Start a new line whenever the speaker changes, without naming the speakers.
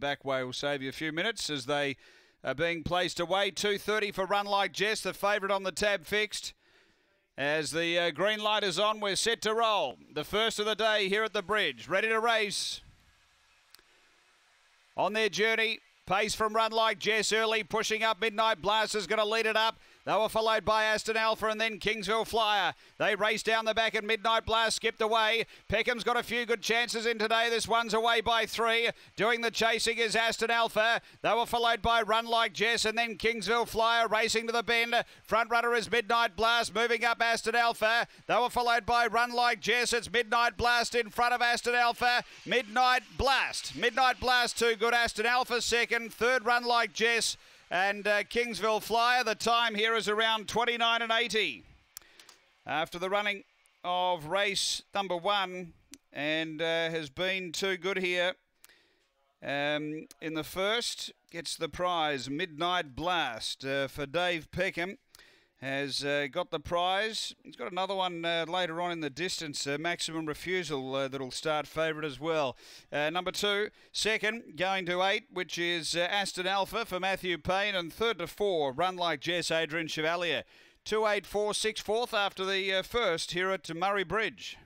back way will save you a few minutes as they are being placed away. 2.30 for Run Like Jess, the favourite on the tab fixed. As the uh, green light is on, we're set to roll. The first of the day here at the bridge, ready to race. On their journey, pace from Run Like Jess early, pushing up. Midnight Blast is going to lead it up. They were followed by Aston Alpha and then Kingsville Flyer. They raced down the back and Midnight Blast skipped away. Peckham's got a few good chances in today. This one's away by three. Doing the chasing is Aston Alpha. They were followed by Run Like Jess and then Kingsville Flyer racing to the bend. Front runner is Midnight Blast moving up Aston Alpha. They were followed by Run Like Jess. It's Midnight Blast in front of Aston Alpha. Midnight Blast. Midnight Blast too good. Aston Alpha second. Third Run Like Jess and uh, Kingsville Flyer. The time here is around 29 and 80. After the running of race number one, and uh, has been too good here. Um, in the first, gets the prize Midnight Blast uh, for Dave Peckham has uh, got the prize. He's got another one uh, later on in the distance, uh, Maximum Refusal, uh, that'll start favourite as well. Uh, number two, second, going to eight, which is uh, Aston Alpha for Matthew Payne, and third to four, Run Like Jess, Adrian Chevalier. Two eight four six fourth after the first here at Murray Bridge.